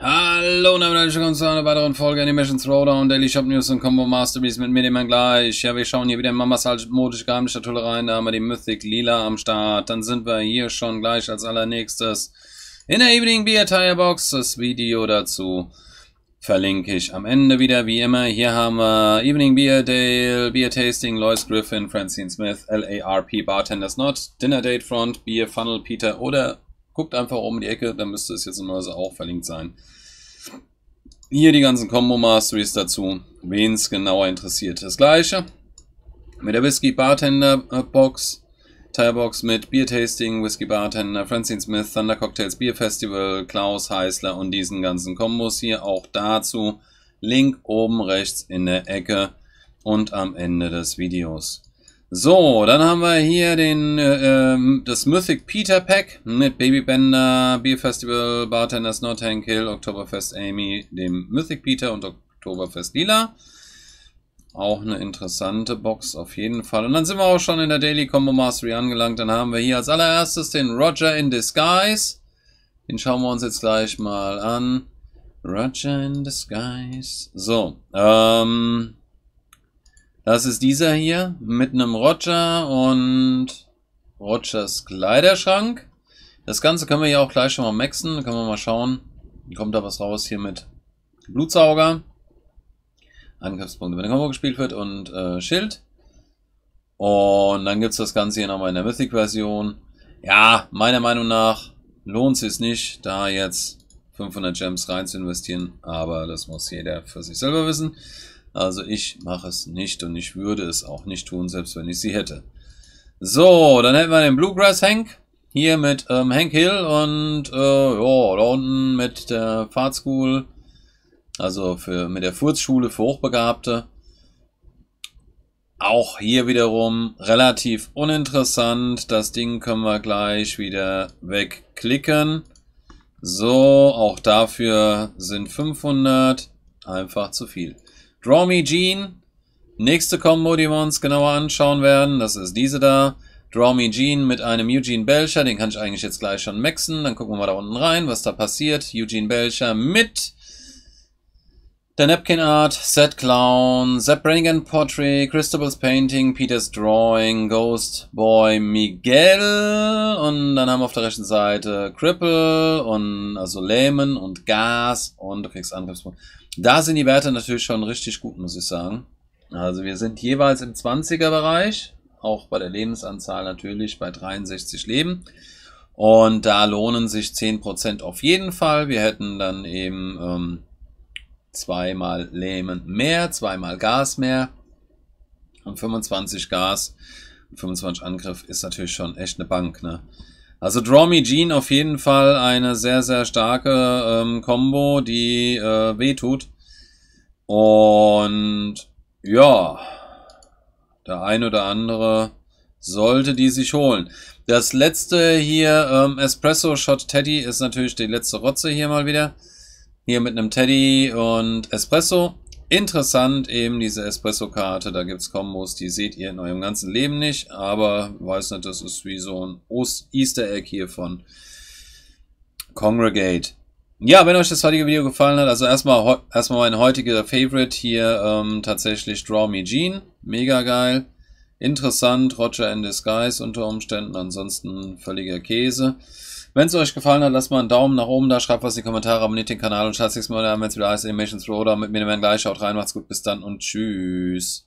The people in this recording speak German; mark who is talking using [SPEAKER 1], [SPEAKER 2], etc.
[SPEAKER 1] Hallo und herzlich willkommen zu einer weiteren Folge Animations Throwdown, Daily Shop News und Combo Masterpiece mit mir, dem gleich. Ja, wir schauen hier wieder in Mamas altmodische Geheimschatulle rein, da haben wir die Mythic Lila am Start. Dann sind wir hier schon gleich als allernächstes in der Evening Beer Tire Box. Das Video dazu verlinke ich am Ende wieder, wie immer. Hier haben wir Evening Beer Dale, Beer Tasting, Lois Griffin, Francine Smith, LARP, Bartenders Not, Dinner Date Front, Beer Funnel, Peter oder Guckt einfach um die Ecke, dann müsste es jetzt normalerweise auch verlinkt sein. Hier die ganzen Combo Masteries dazu, wen es genauer interessiert. Das gleiche mit der Whisky Bartender Box, Tire Box mit Beer Tasting, Whisky Bartender, Francine Smith, Thunder Cocktails, Beer Festival, Klaus Heißler und diesen ganzen Kombos hier. Auch dazu Link oben rechts in der Ecke und am Ende des Videos. So, dann haben wir hier den äh, ähm, das Mythic Peter Pack mit Babybender, Beer Festival, Bartenders Hank Hill, Oktoberfest Amy, dem Mythic Peter und Oktoberfest Lila. Auch eine interessante Box auf jeden Fall. Und dann sind wir auch schon in der Daily Combo Mastery angelangt. Dann haben wir hier als allererstes den Roger in Disguise. Den schauen wir uns jetzt gleich mal an. Roger in Disguise. So, ähm, das ist dieser hier mit einem Roger und Rogers Kleiderschrank. Das Ganze können wir hier auch gleich schon mal maxen. Da können wir mal schauen. Kommt da was raus hier mit Blutsauger. Angriffspunkte, wenn der Combo gespielt wird und äh, Schild. Und dann gibt es das Ganze hier nochmal in der Mythic-Version. Ja, meiner Meinung nach lohnt es nicht, da jetzt 500 Gems rein zu investieren. Aber das muss jeder für sich selber wissen. Also ich mache es nicht und ich würde es auch nicht tun, selbst wenn ich sie hätte. So, dann hätten wir den Bluegrass Hank. Hier mit ähm, Hank Hill und äh, ja, da unten mit der Fahrtschool. Also für, mit der Furzschule für Hochbegabte. Auch hier wiederum relativ uninteressant. Das Ding können wir gleich wieder wegklicken. So, auch dafür sind 500 einfach zu viel. Draw Me Gene. Nächste Combo, die wir uns genauer anschauen werden, das ist diese da. Draw Me Gene mit einem Eugene Belcher, den kann ich eigentlich jetzt gleich schon maxen. Dann gucken wir mal da unten rein, was da passiert. Eugene Belcher mit der Napkin Art, Set Clown, Zeb Brannigan Portrait, Christabel's Painting, Peter's Drawing, Ghost Boy Miguel und dann haben wir auf der rechten Seite Cripple und also Lähmen und Gas und du kriegst Angriffspunkte. Da sind die Werte natürlich schon richtig gut, muss ich sagen. Also wir sind jeweils im 20er Bereich, auch bei der Lebensanzahl natürlich bei 63 Leben. Und da lohnen sich 10% auf jeden Fall. Wir hätten dann eben ähm, zweimal Lähmen mehr, zweimal Gas mehr und 25 Gas und 25 Angriff ist natürlich schon echt eine Bank. Ne? Also Draw Me Gene auf jeden Fall eine sehr, sehr starke ähm, Combo, die äh, wehtut. Und ja, der ein oder andere sollte die sich holen. Das letzte hier, ähm, Espresso Shot Teddy, ist natürlich die letzte Rotze hier mal wieder. Hier mit einem Teddy und Espresso. Interessant eben diese Espresso-Karte, da gibt es Kombos, die seht ihr in eurem ganzen Leben nicht, aber weiß nicht, das ist wie so ein Easter Egg hier von Congregate. Ja, wenn euch das heutige Video gefallen hat, also erstmal erstmal mein heutiger Favorite hier ähm, tatsächlich Draw Me Gene, mega geil, interessant, Roger in Disguise unter Umständen, ansonsten völliger Käse. Wenn es euch gefallen hat, lasst mal einen Daumen nach oben da, schreibt was in die Kommentare, abonniert den Kanal und schaut sich mal an, wenn es wieder heißt Animations Roller mit mir dann gleich. Schaut rein, macht's gut, bis dann und tschüss.